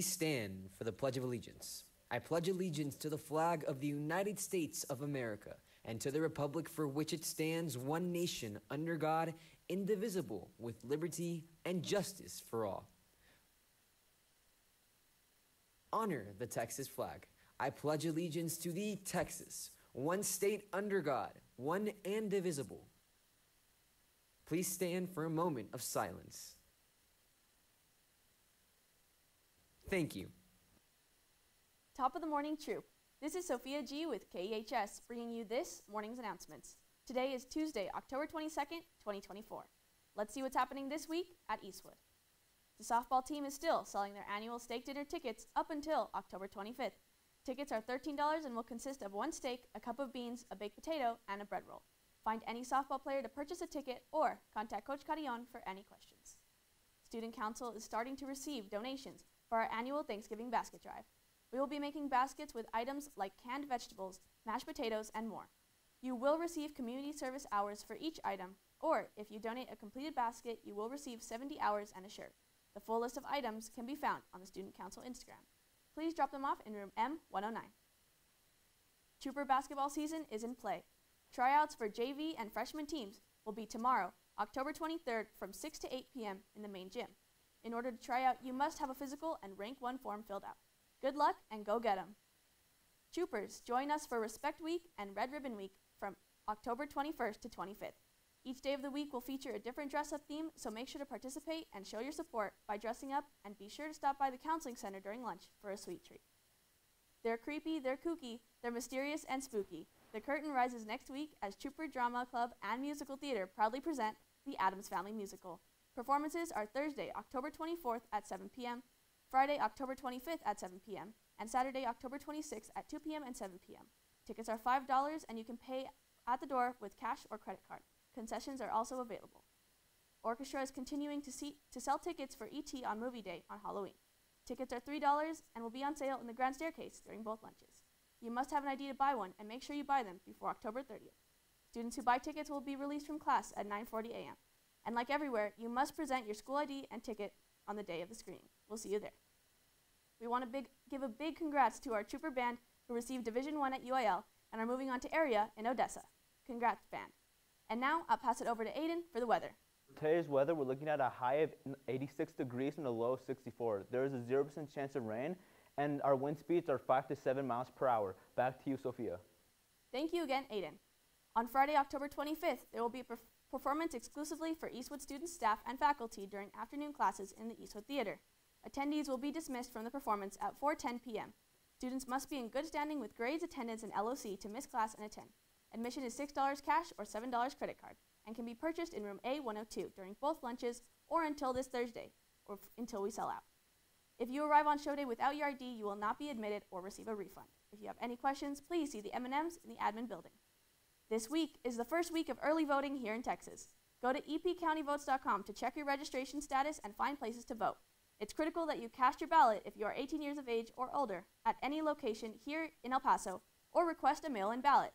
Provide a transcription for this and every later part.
stand for the Pledge of Allegiance. I pledge allegiance to the flag of the United States of America and to the republic for which it stands, one nation, under God, indivisible, with liberty and justice for all. Honor the Texas flag. I pledge allegiance to the Texas, one state under God, one and divisible. Please stand for a moment of silence. Thank you. Top of the morning troop. This is Sophia G with KEHS bringing you this morning's announcements. Today is Tuesday, October 22nd, 2024. Let's see what's happening this week at Eastwood. The softball team is still selling their annual steak dinner tickets up until October 25th. Tickets are $13 and will consist of one steak, a cup of beans, a baked potato, and a bread roll. Find any softball player to purchase a ticket or contact Coach Carillon for any questions. Student Council is starting to receive donations for our annual Thanksgiving basket drive. We will be making baskets with items like canned vegetables, mashed potatoes, and more. You will receive community service hours for each item, or if you donate a completed basket, you will receive 70 hours and a shirt. The full list of items can be found on the Student Council Instagram. Please drop them off in room M109. Trooper basketball season is in play. Tryouts for JV and freshman teams will be tomorrow, October 23rd from 6 to 8 p.m. in the main gym. In order to try out, you must have a physical and rank 1 form filled out. Good luck and go get 'em. Troopers, join us for Respect Week and Red Ribbon Week from October 21st to 25th. Each day of the week will feature a different dress up theme, so make sure to participate and show your support by dressing up and be sure to stop by the counseling center during lunch for a sweet treat. They're creepy, they're kooky, they're mysterious and spooky. The curtain rises next week as Trooper Drama Club and Musical Theater proudly present the Addams Family Musical. Performances are Thursday, October 24th at 7 p.m., Friday, October 25th at 7 p.m., and Saturday, October 26th at 2 p.m. and 7 p.m. Tickets are $5 and you can pay at the door with cash or credit card. Concessions are also available. Orchestra is continuing to, see, to sell tickets for ET on movie day on Halloween. Tickets are $3 and will be on sale in the grand staircase during both lunches. You must have an ID to buy one and make sure you buy them before October 30th. Students who buy tickets will be released from class at 9:40 a.m. And like everywhere, you must present your school ID and ticket on the day of the screening. We'll see you there. We want to big, give a big congrats to our trooper band who received Division 1 at UIL and are moving on to area in Odessa. Congrats, band. And now I'll pass it over to Aidan for the weather. For today's weather, we're looking at a high of 86 degrees and a low of 64. There is a 0% chance of rain, and our wind speeds are 5 to 7 miles per hour. Back to you, Sophia. Thank you again, Aidan. On Friday, October 25th, there will be a performance exclusively for Eastwood students, staff, and faculty during afternoon classes in the Eastwood Theater. Attendees will be dismissed from the performance at 4:10 p.m. Students must be in good standing with grades, attendance, and LOC to miss class and attend. Admission is $6 cash or $7 credit card and can be purchased in room A102 during both lunches or until this Thursday or until we sell out. If you arrive on show day without your ID, you will not be admitted or receive a refund. If you have any questions, please see the M&Ms in the admin building. This week is the first week of early voting here in Texas. Go to epcountyvotes.com to check your registration status and find places to vote. It's critical that you cast your ballot if you are 18 years of age or older at any location here in El Paso or request a mail in ballot.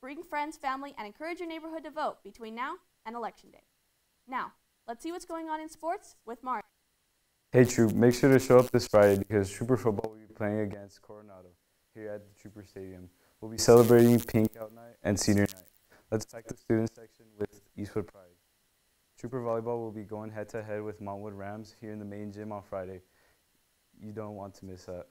Bring friends, family, and encourage your neighborhood to vote between now and Election Day. Now, let's see what's going on in sports with Mario. Hey Troop, make sure to show up this Friday because Trooper football will be playing against Coronado here at the Trooper Stadium. We'll be celebrating Pink Out Night and Senior Night. Let's pack the student section with Eastwood Pride. Trooper Volleyball will be going head to head with Montwood Rams here in the main gym on Friday. You don't want to miss that.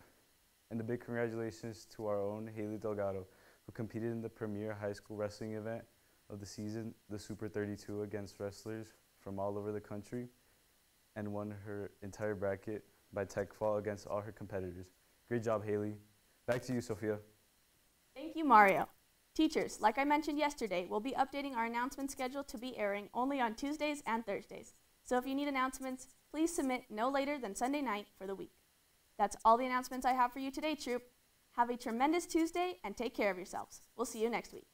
And a big congratulations to our own Haley Delgado, who competed in the premier high school wrestling event of the season, the Super 32, against wrestlers from all over the country, and won her entire bracket by tech fall against all her competitors. Great job, Haley. Back to you, Sophia. Thank you, Mario. Teachers, like I mentioned yesterday, we'll be updating our announcement schedule to be airing only on Tuesdays and Thursdays. So if you need announcements, please submit no later than Sunday night for the week. That's all the announcements I have for you today, Troop. Have a tremendous Tuesday and take care of yourselves. We'll see you next week.